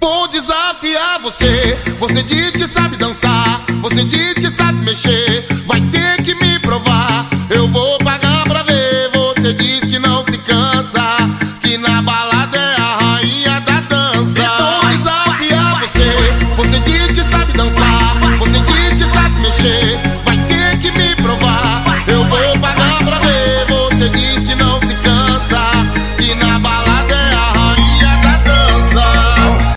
Vou desafiar você. Você diz que sabe dançar, você diz que sabe mexer.